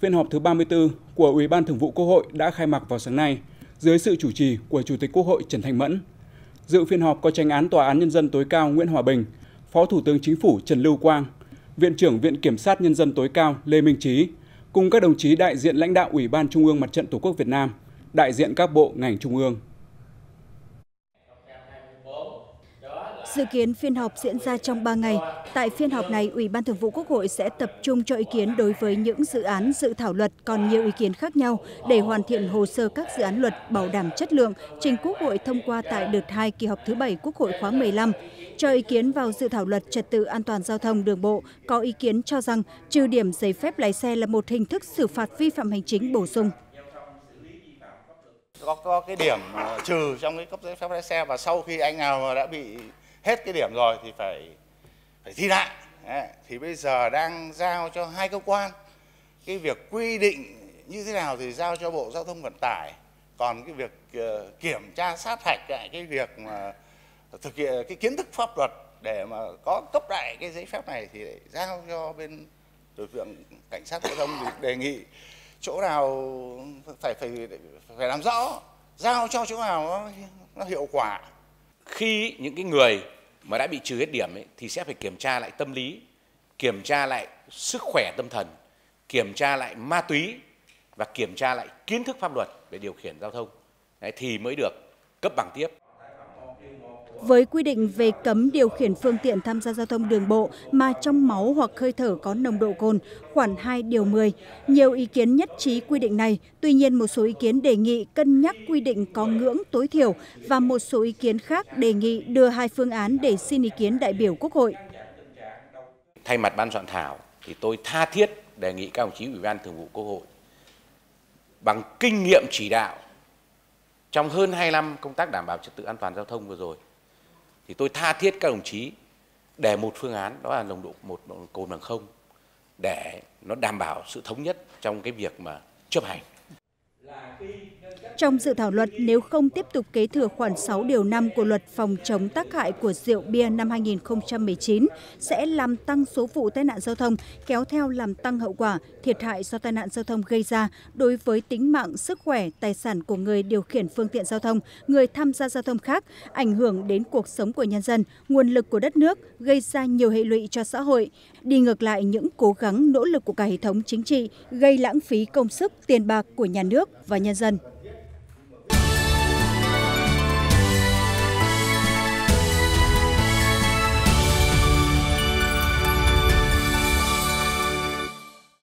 Phiên họp thứ 34 của Ủy ban Thường vụ Quốc hội đã khai mạc vào sáng nay dưới sự chủ trì của Chủ tịch Quốc hội Trần Thanh Mẫn. Dự phiên họp có tranh án Tòa án Nhân dân tối cao Nguyễn Hòa Bình, Phó Thủ tướng Chính phủ Trần Lưu Quang, Viện trưởng Viện Kiểm sát Nhân dân tối cao Lê Minh Trí, cùng các đồng chí đại diện lãnh đạo Ủy ban Trung ương Mặt trận Tổ quốc Việt Nam, đại diện các bộ ngành trung ương. Dự kiến phiên họp diễn ra trong 3 ngày. Tại phiên họp này, Ủy ban Thường vụ Quốc hội sẽ tập trung cho ý kiến đối với những dự án dự thảo luật còn nhiều ý kiến khác nhau để hoàn thiện hồ sơ các dự án luật bảo đảm chất lượng trình Quốc hội thông qua tại đợt 2 kỳ họp thứ 7 Quốc hội khóa 15. Cho ý kiến vào dự thảo luật trật tự an toàn giao thông đường bộ, có ý kiến cho rằng trừ điểm giấy phép lái xe là một hình thức xử phạt vi phạm hành chính bổ sung có có cái điểm ờ, trừ trong cái cấp giấy phép lái xe và sau khi anh nào mà đã bị hết cái điểm rồi thì phải phải thi lại. Đấy. thì bây giờ đang giao cho hai cơ quan. Cái việc quy định như thế nào thì giao cho bộ giao thông vận tải. Còn cái việc uh, kiểm tra sát hạch lại cái việc mà thực hiện cái kiến thức pháp luật để mà có cấp lại cái giấy phép này thì giao cho bên lực lượng cảnh sát giao thông thì đề nghị chỗ nào phải phải phải làm rõ giao cho chỗ nào nó, nó hiệu quả khi những cái người mà đã bị trừ hết điểm ấy, thì sẽ phải kiểm tra lại tâm lý kiểm tra lại sức khỏe tâm thần kiểm tra lại ma túy và kiểm tra lại kiến thức pháp luật về điều khiển giao thông. Đấy, thì mới được cấp bằng tiếp với quy định về cấm điều khiển phương tiện tham gia giao thông đường bộ mà trong máu hoặc hơi thở có nồng độ cồn, khoản 2 điều 10. Nhiều ý kiến nhất trí quy định này, tuy nhiên một số ý kiến đề nghị cân nhắc quy định có ngưỡng tối thiểu và một số ý kiến khác đề nghị đưa hai phương án để xin ý kiến đại biểu Quốc hội. Thay mặt ban soạn thảo thì tôi tha thiết đề nghị các đồng chí Ủy ban Thường vụ Quốc hội bằng kinh nghiệm chỉ đạo trong hơn 2 năm công tác đảm bảo trật tự an toàn giao thông vừa rồi thì tôi tha thiết các đồng chí để một phương án, đó là nồng độ, một cồn bằng không, để nó đảm bảo sự thống nhất trong cái việc mà chấp hành trong dự thảo luật, nếu không tiếp tục kế thừa khoản sáu điều năm của luật phòng chống tác hại của rượu bia năm 2019 sẽ làm tăng số vụ tai nạn giao thông, kéo theo làm tăng hậu quả, thiệt hại do tai nạn giao thông gây ra đối với tính mạng, sức khỏe, tài sản của người điều khiển phương tiện giao thông, người tham gia giao thông khác, ảnh hưởng đến cuộc sống của nhân dân, nguồn lực của đất nước, gây ra nhiều hệ lụy cho xã hội, đi ngược lại những cố gắng nỗ lực của cả hệ thống chính trị, gây lãng phí công sức, tiền bạc của nhà nước và nhân dân.